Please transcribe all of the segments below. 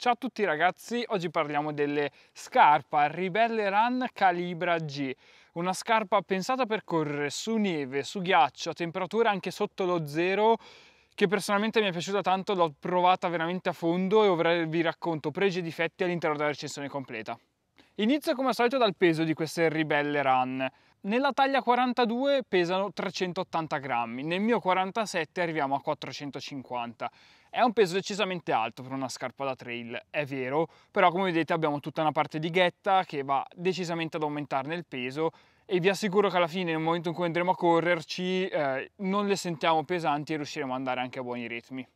Ciao a tutti ragazzi, oggi parliamo delle Scarpa Ribelle Run Calibra G, una scarpa pensata per correre su neve, su ghiaccio, a temperature anche sotto lo zero, che personalmente mi è piaciuta tanto, l'ho provata veramente a fondo e vi racconto pregi e difetti all'interno della recensione completa. Inizio come al solito dal peso di queste Ribelle Run. Nella taglia 42 pesano 380 grammi, nel mio 47 arriviamo a 450. È un peso decisamente alto per una scarpa da trail, è vero, però come vedete abbiamo tutta una parte di ghetta che va decisamente ad aumentarne il peso e vi assicuro che alla fine nel momento in cui andremo a correrci eh, non le sentiamo pesanti e riusciremo ad andare anche a buoni ritmi.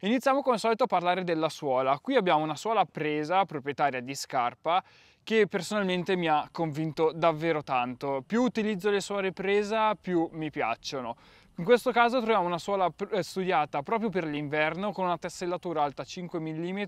Iniziamo come al solito a parlare della suola. Qui abbiamo una suola presa proprietaria di scarpa che personalmente mi ha convinto davvero tanto. Più utilizzo le suole presa, più mi piacciono. In questo caso troviamo una suola eh, studiata proprio per l'inverno con una tessellatura alta 5 mm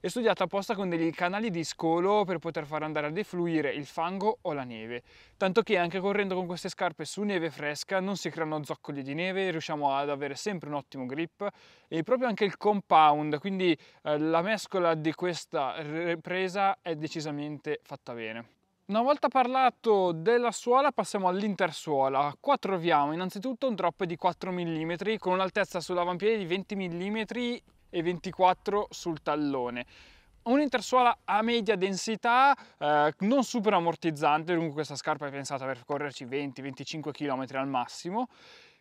e studiata apposta con dei canali di scolo per poter far andare a defluire il fango o la neve. Tanto che anche correndo con queste scarpe su neve fresca non si creano zoccoli di neve, riusciamo ad avere sempre un ottimo grip e proprio anche il compound, quindi eh, la mescola di questa presa è decisamente fatta bene. Una volta parlato della suola passiamo all'intersuola. Qua troviamo innanzitutto un drop di 4 mm con un'altezza sull'avampiede di 20 mm e 24 sul tallone. Un'intersuola a media densità, eh, non super ammortizzante, dunque questa scarpa è pensata per correrci 20-25 km al massimo,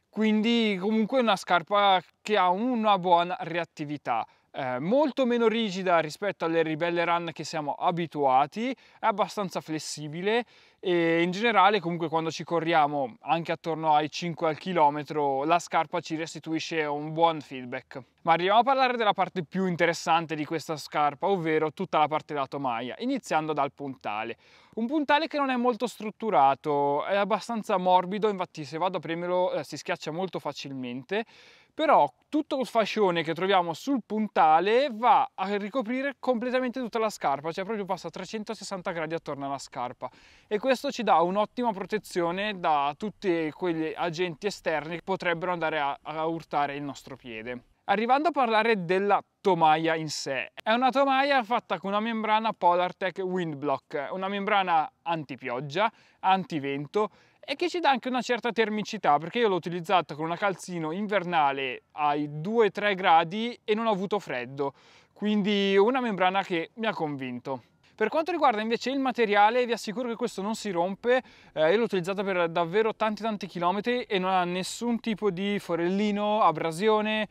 quindi comunque una scarpa che ha una buona reattività eh, molto meno rigida rispetto alle ribelle run che siamo abituati, è abbastanza flessibile e in generale comunque quando ci corriamo anche attorno ai 5 al chilometro la scarpa ci restituisce un buon feedback. Ma arriviamo a parlare della parte più interessante di questa scarpa, ovvero tutta la parte della tomaia, iniziando dal puntale. Un puntale che non è molto strutturato, è abbastanza morbido, infatti se vado a premerlo eh, si schiaccia molto facilmente però tutto il fascione che troviamo sul puntale va a ricoprire completamente tutta la scarpa, cioè proprio passa a 360 gradi attorno alla scarpa e questo ci dà un'ottima protezione da tutti quegli agenti esterni che potrebbero andare a, a urtare il nostro piede. Arrivando a parlare della tomaia in sé, è una tomaia fatta con una membrana Polartec Windblock, una membrana anti-pioggia, anti-vento e che ci dà anche una certa termicità perché io l'ho utilizzata con una calzino invernale ai 2-3 gradi e non ho avuto freddo. Quindi una membrana che mi ha convinto. Per quanto riguarda invece il materiale vi assicuro che questo non si rompe. Eh, io l'ho utilizzata per davvero tanti tanti chilometri e non ha nessun tipo di forellino, abrasione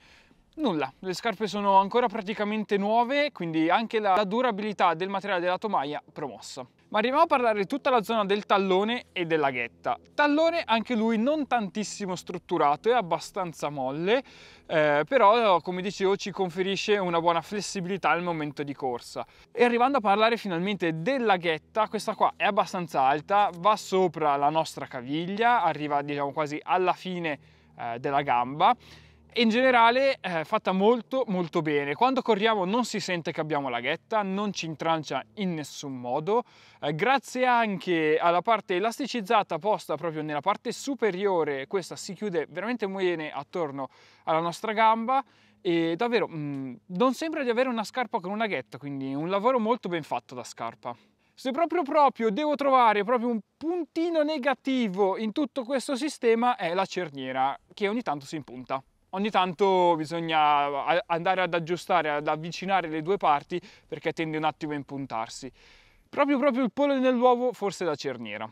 Nulla, le scarpe sono ancora praticamente nuove, quindi anche la, durabilità del materiale della tomaia promossa. Ma arriviamo a parlare di tutta la zona del tallone e della ghetta. Tallone anche lui non tantissimo strutturato, è abbastanza molle, eh, però come dicevo ci conferisce una buona flessibilità al momento di corsa. E arrivando a parlare finalmente della ghetta, questa qua è abbastanza alta, va sopra la nostra caviglia, arriva diciamo quasi alla fine eh, della gamba in generale è eh, fatta molto molto bene. Quando corriamo non si sente che abbiamo la ghetta non ci intrancia in nessun modo. Eh, grazie anche alla parte elasticizzata posta proprio nella parte superiore questa si chiude veramente bene attorno alla nostra gamba. E davvero mh, mm, non sembra di avere una scarpa con una ghetta quindi un lavoro molto ben fatto da scarpa. Se proprio proprio devo trovare proprio un puntino negativo in tutto questo sistema è la cerniera che ogni tanto si impunta ogni tanto bisogna andare ad aggiustare, ad avvicinare le due parti perché tende un attimo a impuntarsi. Proprio, proprio il pollo nell'uovo forse la cerniera.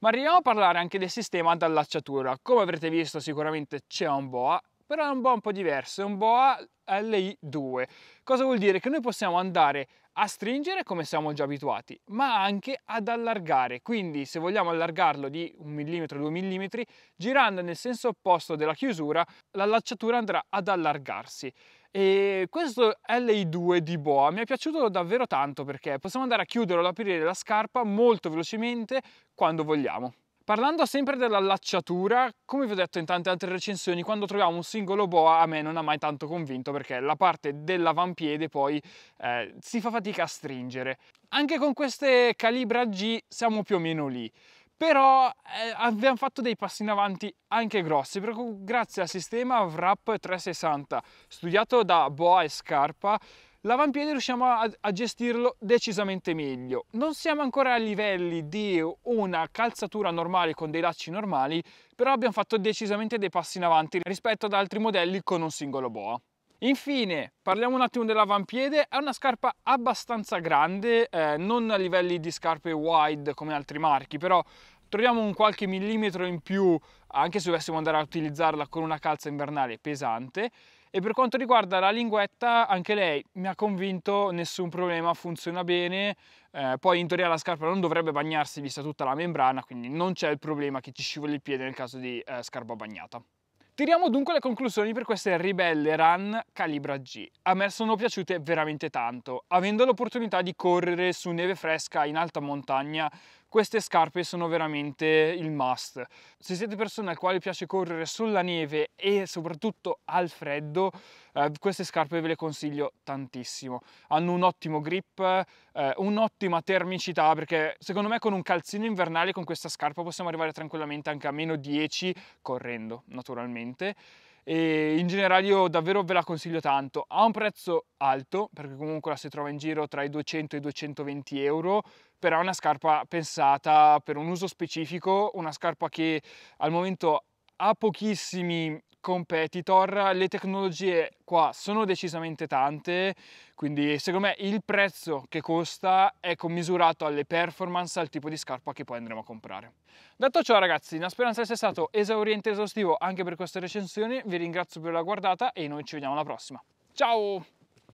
Ma arriviamo a parlare anche del sistema d'allacciatura. Come avrete visto sicuramente c'è un boa, però è un boa un po' diverso, è un boa LI2. Cosa vuol dire? Che noi possiamo andare a stringere come siamo già abituati, ma anche ad allargare. Quindi se vogliamo allargarlo di un millimetro, due millimetri, girando nel senso opposto della chiusura, l'allacciatura andrà ad allargarsi. E questo LI2 di Boa mi è piaciuto davvero tanto perché possiamo andare a chiudere o aprire la scarpa molto velocemente quando vogliamo. Parlando sempre dell'allacciatura, come vi ho detto in tante altre recensioni, quando troviamo un singolo boa a me non ha mai tanto convinto perché la parte dell'avampiede poi eh, si fa fatica a stringere. Anche con queste calibra G siamo più o meno lì però eh, abbiamo fatto dei passi in avanti anche grossi grazie al sistema Wrap 360 studiato da Boa e Scarpa l'avampiede riusciamo a, a, gestirlo decisamente meglio. Non siamo ancora a livelli di una calzatura normale con dei lacci normali, però abbiamo fatto decisamente dei passi in avanti rispetto ad altri modelli con un singolo boa. Infine, parliamo un attimo dell'avampiede, è una scarpa abbastanza grande, eh, non a livelli di scarpe wide come altri marchi, però troviamo un qualche millimetro in più anche se dovessimo andare a utilizzarla con una calza invernale pesante. E per quanto riguarda la linguetta, anche lei mi ha convinto, nessun problema, funziona bene. Eh, poi in teoria la scarpa non dovrebbe bagnarsi vista tutta la membrana, quindi non c'è il problema che ci scivoli il piede nel caso di eh, scarpa bagnata. Tiriamo dunque le conclusioni per queste ribelle Run Calibra G. A me sono piaciute veramente tanto. Avendo l'opportunità di correre su neve fresca in alta montagna, queste scarpe sono veramente il must. Se siete persone al quale piace correre sulla neve e soprattutto al freddo, eh, queste scarpe ve le consiglio tantissimo. Hanno un ottimo grip, eh, un'ottima termicità perché secondo me con un calzino invernale con questa scarpa possiamo arrivare tranquillamente anche a meno 10 correndo naturalmente e in generale io davvero ve la consiglio tanto. Ha un prezzo alto perché comunque la si trova in giro tra i 200 e i 220 euro, però è una scarpa pensata per un uso specifico, una scarpa che al momento ha pochissimi competitor, le tecnologie qua sono decisamente tante, quindi secondo me il prezzo che costa è commisurato alle performance, al tipo di scarpa che poi andremo a comprare. Detto ciò ragazzi, la speranza sia stato esauriente e esaustivo anche per queste recensioni, vi ringrazio per la guardata e noi ci vediamo alla prossima. Ciao!